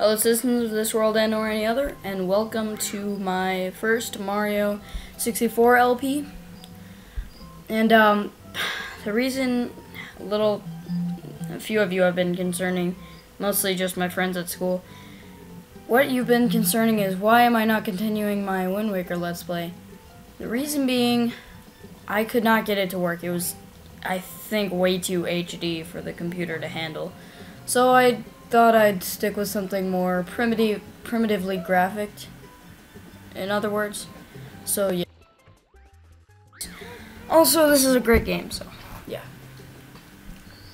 Hello citizens of this world and or any other, and welcome to my first Mario 64 LP. And um, the reason a little, a few of you have been concerning, mostly just my friends at school, what you've been concerning is why am I not continuing my Wind Waker Let's Play? The reason being, I could not get it to work. It was, I think, way too HD for the computer to handle. So I thought I'd stick with something more primitive, primitively graphic. In other words, so yeah. Also, this is a great game, so yeah.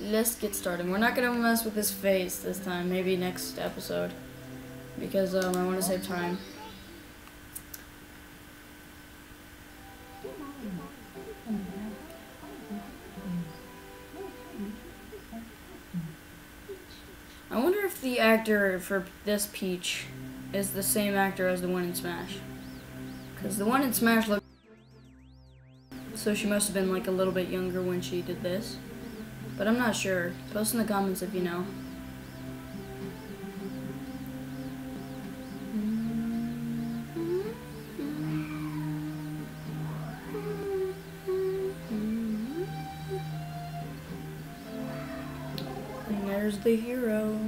Let's get started. We're not gonna mess with this face this time. Maybe next episode, because um, I want to save time. I wonder if the actor for this Peach is the same actor as the one in Smash. Because the one in Smash looked... So she must have been like a little bit younger when she did this. But I'm not sure. Post in the comments if you know. The hero.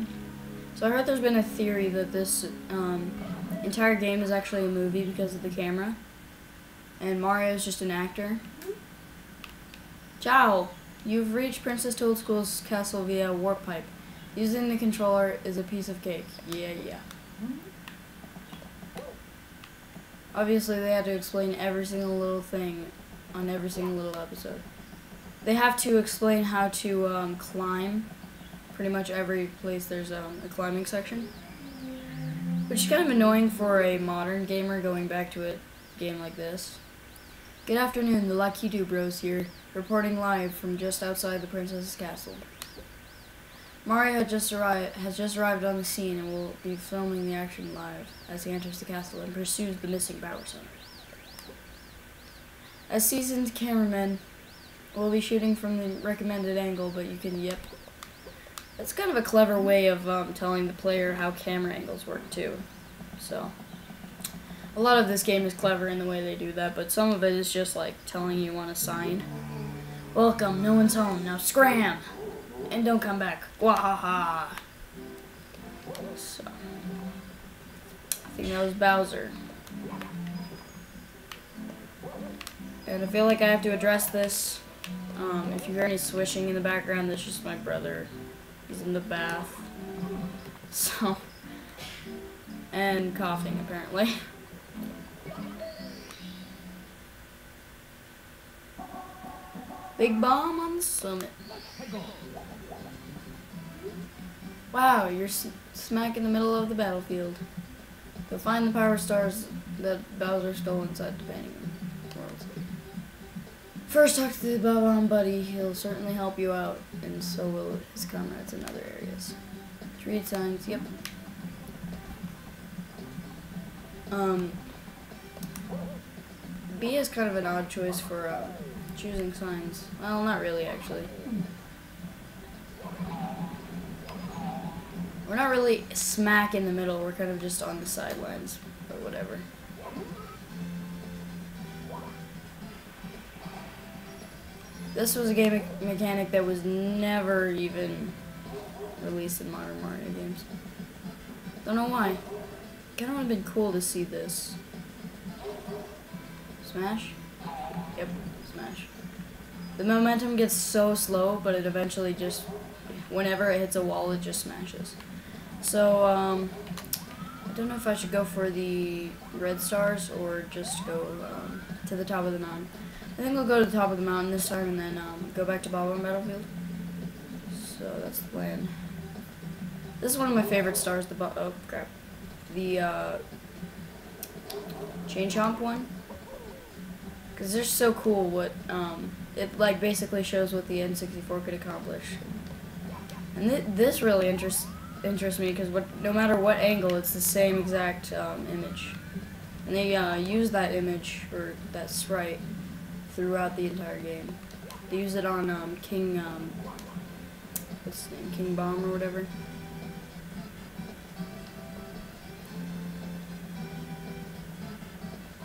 So I heard there's been a theory that this um, entire game is actually a movie because of the camera. And Mario is just an actor. Ciao! You've reached Princess Toadstool's castle via warp pipe. Using the controller is a piece of cake. Yeah, yeah. Obviously, they had to explain every single little thing on every single little episode. They have to explain how to um, climb pretty much every place there's um, a climbing section. Which is kind of annoying for a modern gamer going back to a game like this. Good afternoon, the Lakitu Bros here, reporting live from just outside the Princess's Castle. Mario has just, arrived, has just arrived on the scene and will be filming the action live as he enters the castle and pursues the missing Power Center. As seasoned cameramen, we'll be shooting from the recommended angle, but you can, yep, it's kind of a clever way of um, telling the player how camera angles work too. So, a lot of this game is clever in the way they do that, but some of it is just like telling you on a sign. Welcome, no one's home. Now scram! And don't come back. Wahaha! So, I think that was Bowser. And I feel like I have to address this. Um, if you hear any swishing in the background, that's just my brother. He's in the bath. So, and coughing apparently. Big Bob-omb on the summit. Wow, you're smack in the middle of the battlefield. You'll find the power stars that Bowser stole inside the painting. First, talk to the Bob-omb buddy. He'll certainly help you out, and so will his comrades in other areas. Read signs. Yep. Um, B is kind of an odd choice for uh, choosing signs. Well, not really, actually. We're not really smack in the middle. We're kind of just on the sidelines, or whatever. This was a game me mechanic that was never even released in modern Mario games. Don't know why. Kind of would have been cool to see this. Smash? Yep, smash. The momentum gets so slow, but it eventually just, whenever it hits a wall, it just smashes. So, um, I don't know if I should go for the red stars or just go um, to the top of the mountain. I think we'll go to the top of the mountain this time and then um, go back to Bob-omb Battlefield. So that's the plan. This is one of my favorite stars, the oh crap. The uh, Chain Chomp one. Cause they're so cool what um, it like basically shows what the N64 could accomplish. And th this really interests interests me because what no matter what angle, it's the same exact um, image. And they uh, use that image or that sprite throughout the entire game. They use it on um, King, um, what's his name, King Bomb or whatever.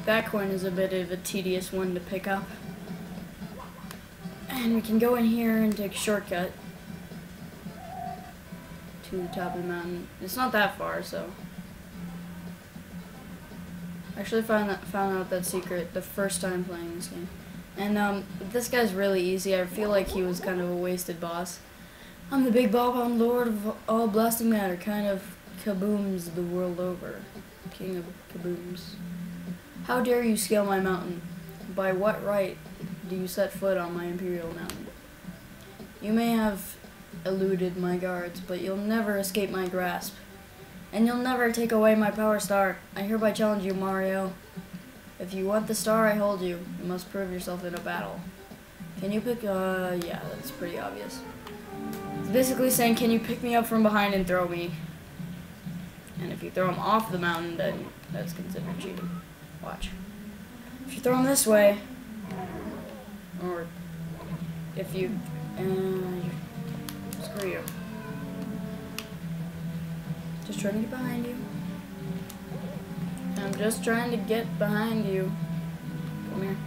That coin is a bit of a tedious one to pick up. And we can go in here and take a shortcut to the top of the mountain. It's not that far, so. Actually found found out that secret the first time playing this game. And um, this guy's really easy. I feel like he was kind of a wasted boss. I'm the big Bob-omb lord of all blasting matter, kind of kabooms the world over. King of kabooms. How dare you scale my mountain? By what right do you set foot on my imperial mountain? You may have eluded my guards, but you'll never escape my grasp. And you'll never take away my power star. I hereby challenge you, Mario. If you want the star I hold you, you must prove yourself in a battle. Can you pick, uh, yeah, that's pretty obvious. It's basically saying, can you pick me up from behind and throw me? And if you throw him off the mountain, then that's considered cheating. Watch. If you throw him this way, or if you, uh, screw you. Just trying to get behind you. I'm just trying to get behind you. Come here.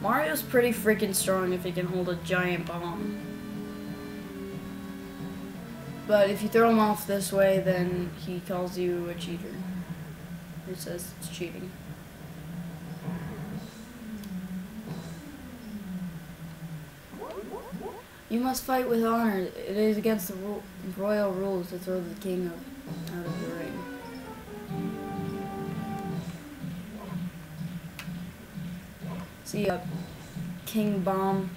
Mario's pretty freaking strong if he can hold a giant bomb. But if you throw him off this way, then he calls you a cheater. He says it's cheating. You must fight with honor. It is against the ro royal rules to throw the king out of the ring. See, uh, King Bomb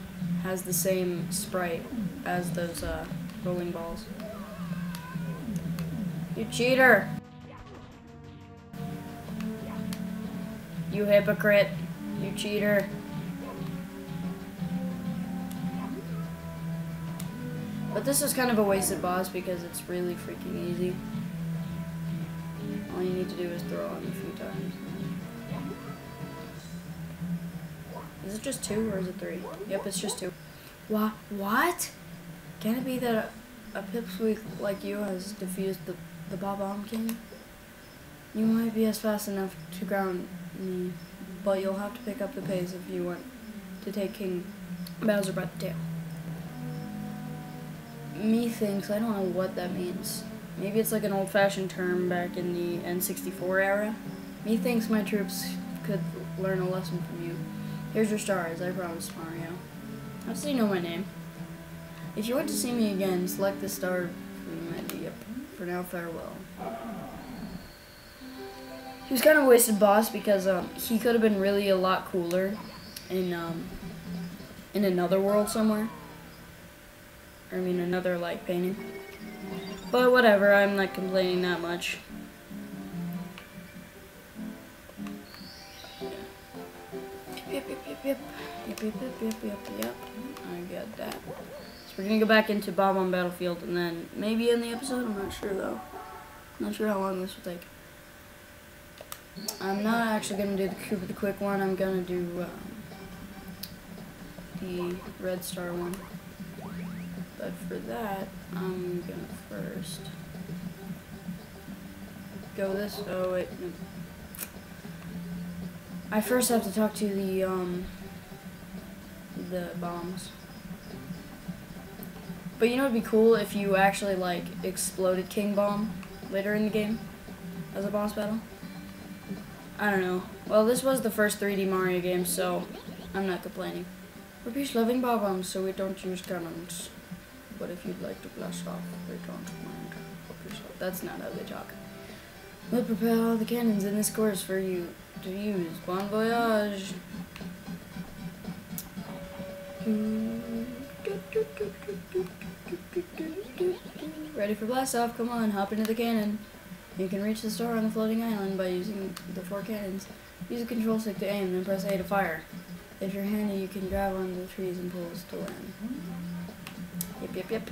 has the same sprite as those uh, rolling balls. You cheater! You hypocrite! You cheater! But this is kind of a wasted boss because it's really freaking easy. All you need to do is throw on a few times. Is it just two or is it three? Yep, it's just two. What? What? Can it be that a, a pipsqueak like you has defused the, the Bob-omb King? You might be as fast enough to ground me, but you'll have to pick up the pace if you want to take King Bowser by the tail. Methinks, I don't know what that means. Maybe it's like an old-fashioned term back in the N64 era. Methinks my troops could learn a lesson from you. Here's your stars, I promise, Mario. How does you know my name? If you want to see me again, select the star. For now, farewell. He was kind of wasted boss because um, he could have been really a lot cooler in um, in another world somewhere. I mean, another like painting. But whatever, I'm not complaining that much. Yep, yep, yep, yep. Yep, yep. I get that. So we're gonna go back into Bob-omb Battlefield and then maybe in the episode, I'm not sure though. Not sure how long this will take. I'm not actually gonna do the Koopa the Quick one, I'm gonna do um, the Red Star one. But for that, I'm gonna first go this. Oh wait, no. I first have to talk to the um the bombs. But you know it'd be cool if you actually like exploded King Bomb later in the game as a boss battle. I don't know. Well, this was the first 3D Mario game, so I'm not complaining. We're peace loving bombs, so we don't use cannons. But if you'd like to blast off, we don't mind. That's not how they talk. We'll prepare all the cannons in this course for you to use. Bon voyage! Ready for blast off? Come on, hop into the cannon. You can reach the star on the floating island by using the four cannons. Use the control stick to aim, then press A to fire. If you're handy, you can grab onto the trees and poles to land. Yep, yep, yep.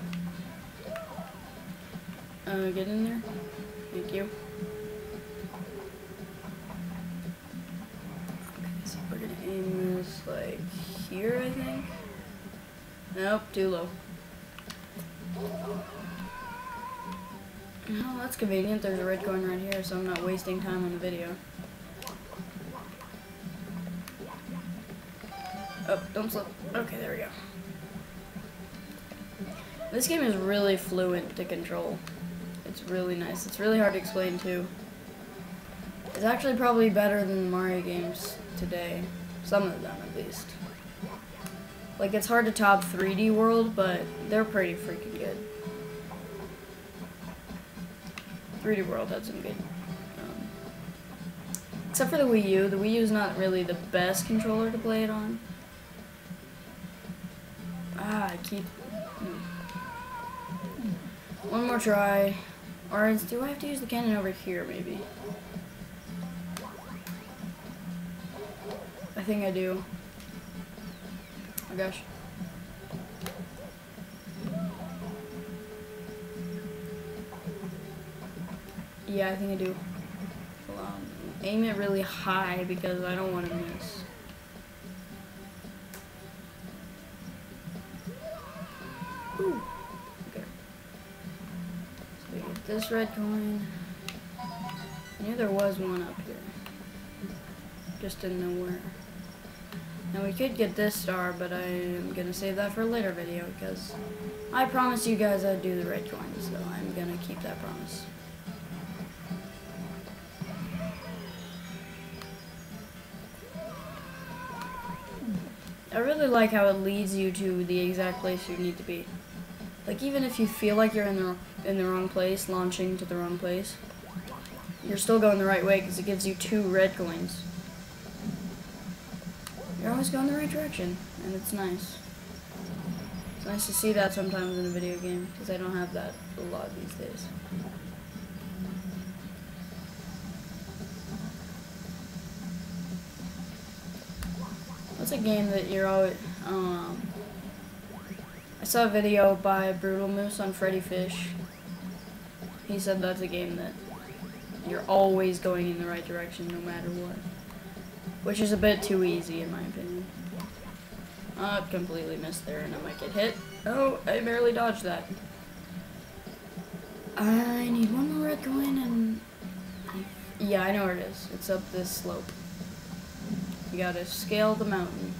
Uh, get in there. Thank you. like here, I think. Nope, too low. Well, that's convenient. There's a red coin right here, so I'm not wasting time on the video. Oh, don't slip. Okay, there we go. This game is really fluent to control. It's really nice. It's really hard to explain, too. It's actually probably better than the Mario games today. Some of them, at least. Like, it's hard to top 3D World, but they're pretty freaking good. 3D World had some good. Um, except for the Wii U. The Wii U is not really the best controller to play it on. Ah, I keep... Hmm. One more try. Or do I have to use the cannon over here, maybe? Think I do. Oh gosh. Yeah, I think I do. Um, aim it really high because I don't want to miss. Okay. Get this red coin. I knew there was one up here. Just didn't know where. Now we could get this star, but I'm gonna save that for a later video because I promised you guys I'd do the red coins, so I'm gonna keep that promise. I really like how it leads you to the exact place you need to be. Like even if you feel like you're in the in the wrong place, launching to the wrong place, you're still going the right way because it gives you two red coins you're always going the right direction, and it's nice. It's nice to see that sometimes in a video game, because I don't have that a lot these days. What's a game that you're always, um, I saw a video by Brutalmoose on Freddi Fish. He said that's a game that you're always going in the right direction no matter what. Which is a bit too easy in my opinion. Oh, completely missed there and I might get hit. Oh, I barely dodged that. I need one more red coin and... Yeah, I know where it is. It's up this slope. You gotta scale the mountain.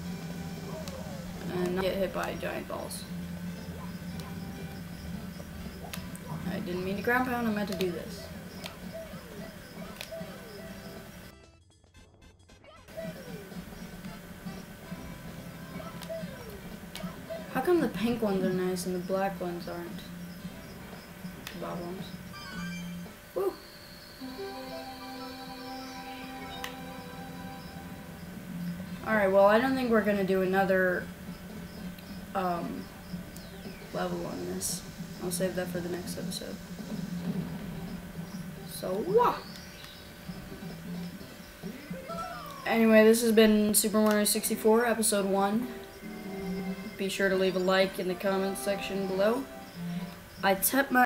And not get hit by giant balls. I didn't mean to ground pound, I meant to do this. Pink ones are nice and the black ones aren't? The bob ones. Woo! Alright, well I don't think we're gonna do another um, level on this. I'll save that for the next episode. So, wah! Anyway, this has been Super Mario 64, Episode 1. Be sure to leave a like in the comments section below. I tip my